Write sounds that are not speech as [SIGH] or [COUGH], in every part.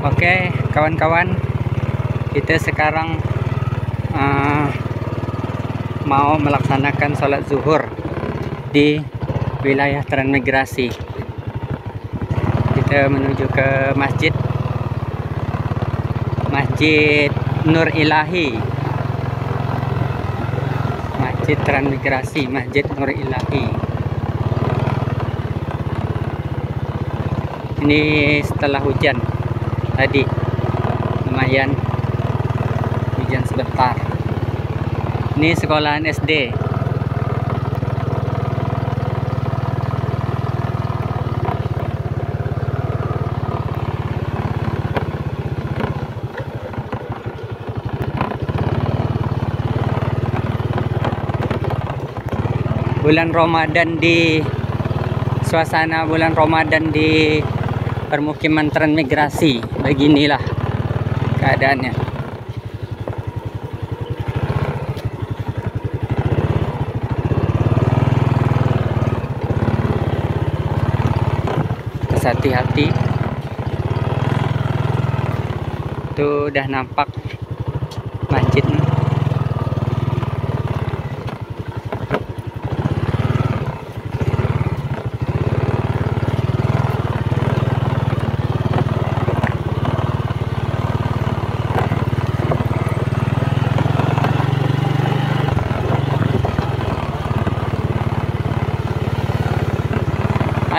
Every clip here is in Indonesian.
Oke, kawan-kawan, kita sekarang uh, mau melaksanakan sholat zuhur di wilayah transmigrasi. Kita menuju ke masjid, Masjid Nur Ilahi, Masjid Transmigrasi, Masjid Nur Ilahi. Ini setelah hujan tadi. Lumayan. Hujan sebentar. Ini sekolahan SD bulan Ramadan di suasana bulan Ramadan di permukiman transmigrasi. Beginilah keadaannya. Hati-hati. Itu udah nampak masjid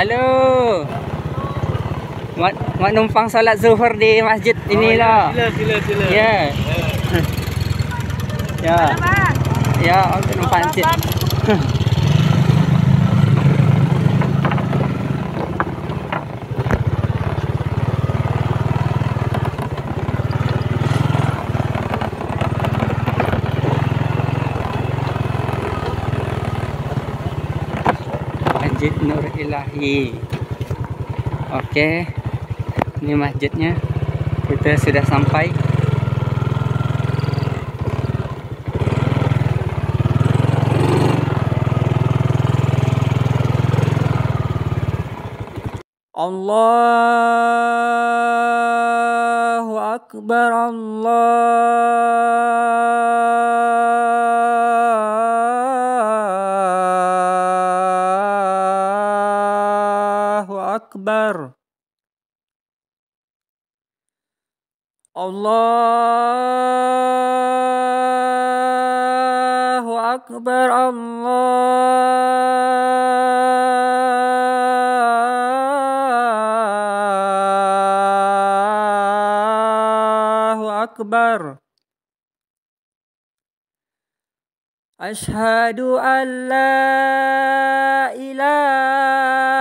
Halo. Mak, mak numpang salat zuhur di masjid oh, inilah. Ya, sila, sila, sila. Ya. [LAUGHS] Ya. Ya, aku numpang masjid. Masjid Nur Ilahi. Oke. Ini masjidnya. Kita sudah sampai. Allahu Akbar Allah أكبر. الله أكبر الله أكبر. أشهد أن لا إله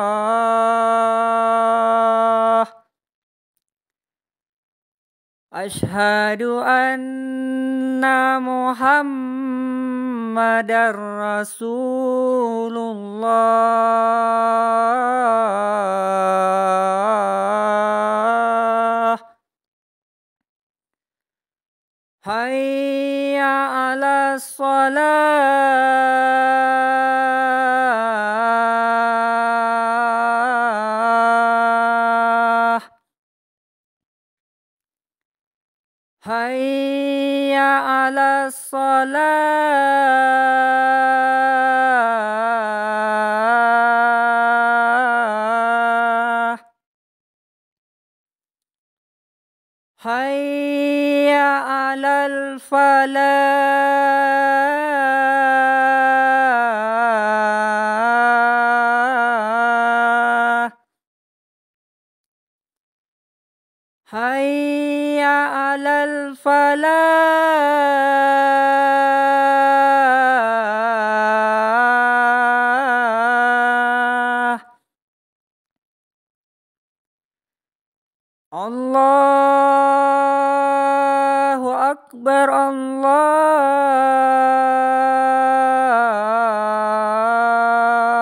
أشهد أن محمد رسول الله. حي على الصلاة. حي على الصلاة. حي على الفلاح. هيا على الفلاح. الله أكبر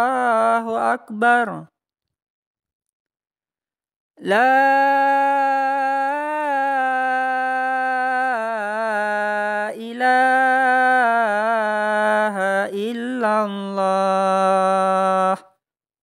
الله أكبر. لا